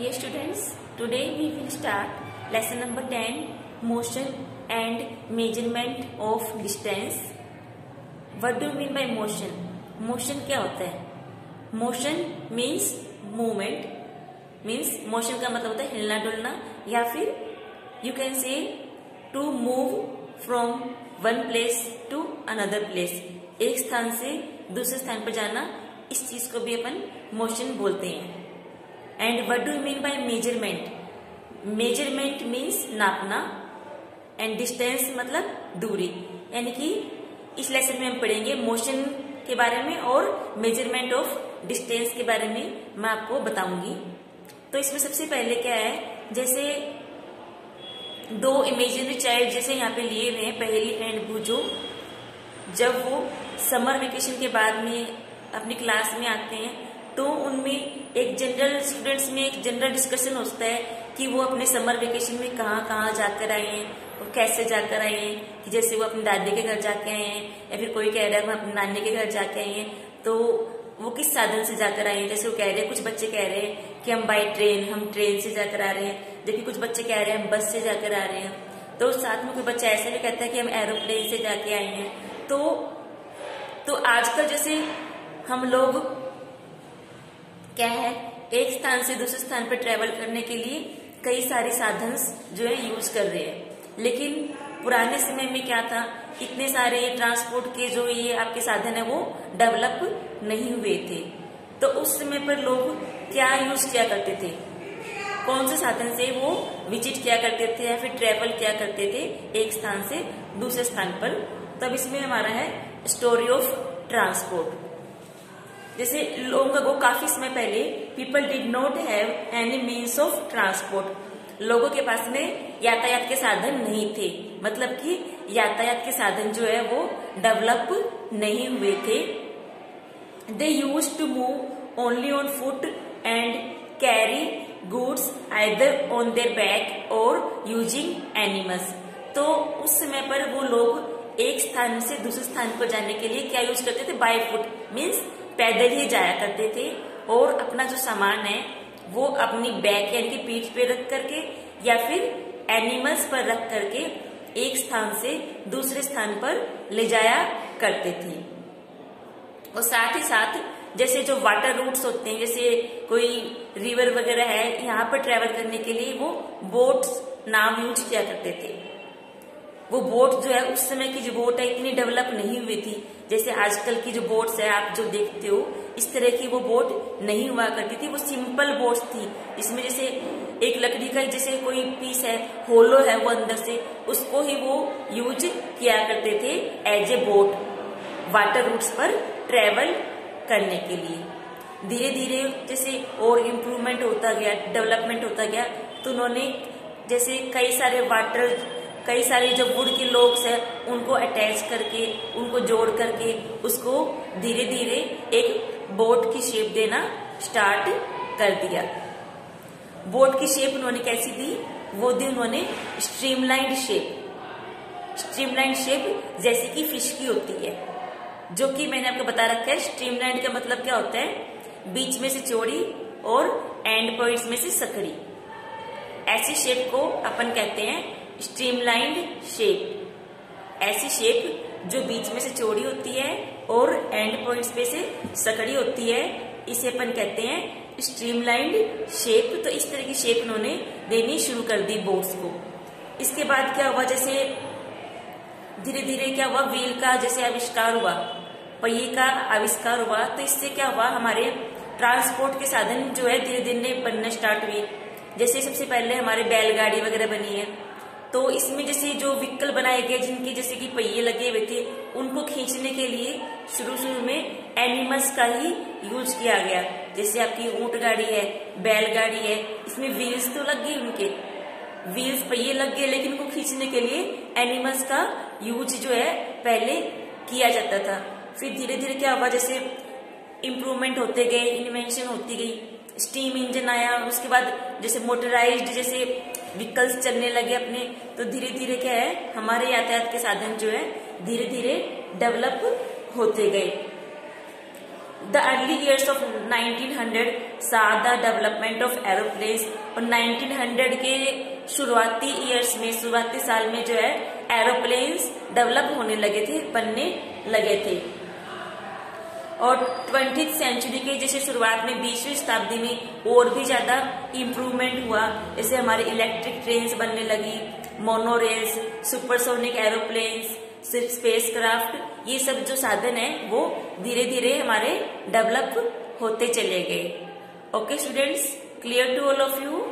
Dear students, today we will start lesson number 10 motion and measurement of distance. What do you mean by motion? Motion क्या होता है Motion means movement means motion का मतलब होता है हिलना डुलना या फिर you can say to move from one place to another place. एक स्थान से दूसरे स्थान पर जाना इस चीज़ को भी अपन मोशन बोलते हैं and what do mean by measurement measurement means नापना एंड डिस्टेंस मतलब दूरी। यानी कि इस लेसन में हम पढ़ेंगे मोशन के बारे में और मेज़रमेंट ऑफ़ डिस्टेंस के बारे में मैं आपको बताऊँगी। तो इसमें सबसे पहले क्या है? जैसे दो इमेजिनरी चाइल्ड जैसे यहाँ पे लिए हुए हैं, पहली एंड भूजो जब वो समर वेकेशन के बाद में अपनी क्लास में आते हैं तो उनमें एक जनरल स्टूडेंट्स में एक जनरल डिस्कशन होता है कि वो अपने समर वेकेशन में कहाँ कहाँ जाकर आए हैं और कैसे जाकर आए हैं, कि जैसे वो अपनी दादी के घर जाके आए हैं, या फिर कोई कह रहा है हम अपनी नानी के घर जाके आए हैं। तो वो किस साधन से जाकर आए हैं? जैसे वो कह रहे हैं, कुछ बच्चे कह रहे हैं कि हम बाई ट्रेन हम ट्रेन से जाकर आ रहे हैं। जबकि कुछ बच्चे कह रहे हैं, हम बस से जाकर आ रहे हैं। तो साथ में कोई बच्चा ऐसे भी कहता है कि हम एरोप्लेन से जाके आए हैं। तो तो आजकल जैसे हम लोग क्या है? एक स्थान से दूसरे स्थान पर ट्रेवल करने के लिए कई सारे साधन जो है यूज़ कर रहे हैं। लेकिन पुराने समय में क्या था? इतने सारे ट्रांसपोर्ट के जो ये आपके साधन है वो डेवलप नहीं हुए थे। तो उस समय पर लोग क्या यूज़ किया करते थे? कौन से साधन से वो विज़िट किया करते थे या फिर ट्रेवल किया करते थे एक स्थान से दूसरे स्थान पर? तब इसमें हमारा है स्टोरी ऑफ़ ट्रांसपोर्ट जैसे लोगों को काफ़ी समय पहले people did not have any means of transport लोगों के पास में यातायात के साधन नहीं थे। मतलब कि यातायात के साधन जो है वो डेवलप नहीं हुए थे। They use to move only on foot and carry goods either on their back और यूजिंग एनिमल्स तो उस समय पर वो लोग एक स्थान से दूसरे स्थान पर जाने के लिए क्या यूज़ करते थे? बाय फुट मीन्स पैदल ही जाया करते थे और अपना जो सामान है, वो अपनी बैक यानी कि पीठ पे रख करके या फिर एनिमल्स पर रख करके एक स्थान से दूसरे स्थान पर ले जाया करते थे। और साथ ही साथ जैसे जो वाटर रूट्स होते हैं, जैसे कोई रिवर वगैरह है, यहाँ पर ट्रेवल करने के लिए वो बोट्स नाम यूज़ किया करते थे। वो बोट जो है, उस समय की जो बोट है, इतनी डेवलप नहीं हुई थी। जैसे आजकल की जो बोट्स है, आप जो देखते हो, इस तरह की वो बोट नहीं हुआ करती थी। वो सिंपल बोट्स थी। इसमें जैसे एक लकड़ी का जैसे कोई पीस है होलो है वो अंदर से, उसको ही वो यूज़ किया करते थे as a boat water routes पर ट्रेवल करने के लिए। धीरे धीरे जैसे और इम्प्रूवमेंट होता गया डेवलपमेंट होता गया तो उन्होंने जैसे कई सारे वाटर कई सारे जो वुड के लोग है, उनको अटैच करके, उनको जोड़ करके, उसको धीरे धीरे एक बोट की शेप देना स्टार्ट कर दिया। बोट की शेप उन्होंने कैसी दी? वो दी उन्होंने स्ट्रीमलाइंड शेप स्ट्रीमलाइंड शेप जैसे कि फ़िश की होती है, जो कि मैंने आपको बता रखा है स्ट्रीमलाइंड का मतलब क्या होता है? बीच में से चौड़ी और एंड पॉइंट्स में से सकड़ी ऐसी शेप को अपन कहते हैं स्ट्रीमलाइंड शेप ऐसी शेप जो बीच में से चौड़ी होती है और एंड पॉइंट्स पे से सकड़ी होती है, इसे अपन कहते हैं स्ट्रीमलाइंड शेप तो इस तरह की शेप उन्होंने देनी शुरू कर दी बोट्स को। इसके बाद क्या हुआ? जैसे धीरे धीरे क्या हुआ? व्हील का जैसे आविष्कार हुआ, पहिए का आविष्कार हुआ तो इससे क्या हुआ? हमारे ट्रांसपोर्ट के साधन जो है धीरे धीरे बनना स्टार्ट हुए। जैसे सबसे पहले हमारे बैलगाड़ी वगैरह बनी है। तो इसमें जैसे जो व्हीकल बनाए गए, जिनके जैसे कि पहिए लगे हुए थे, उनको खींचने के लिए शुरू शुरू में एनिमल्स का ही यूज़ किया गया। जैसे आपकी ऊँट गाड़ी है बैलगाड़ी है, इसमें व्हील्स तो लग गए उनके। व्हील्स पहिए लग गए, लेकिन उनको खींचने के लिए एनिमल्स का यूज़ जो है, पहले किया जाता था। फिर धीरे धीरे क्या हुआ, जैसे इम्प्रूवमेंट होते गए इन्वेंशन होती गई स्टीम इंजन आया, उसके बाद जैसे मोटराइज्ड जैसे व्हीकल्स चलने लगे अपने तो धीरे धीरे क्या है, हमारे यातायात के साधन जो है धीरे धीरे डेवलप होते गए। द अर्ली ईयर्स ऑफ़ 1900 सा द डेवलपमेंट ऑफ़ एरोप्लेन्स और 1900 के शुरुआती ईयर्स में, शुरुआती साल में जो है एरोप्लेन्स डेवलप होने लगे थे, बनने लगे थे। और ट्वेंटी सेंचुरी के जैसे शुरुआत में बीसवीं शताब्दी में और भी ज़्यादा इम्प्रूवमेंट हुआ। जैसे हमारे इलेक्ट्रिक ट्रेन बनने लगी monorails supersonic aeroplanes spacecraft ये सब जो साधन है, वो धीरे धीरे हमारे डेवलप होते चले गए। Okay students clear to all of you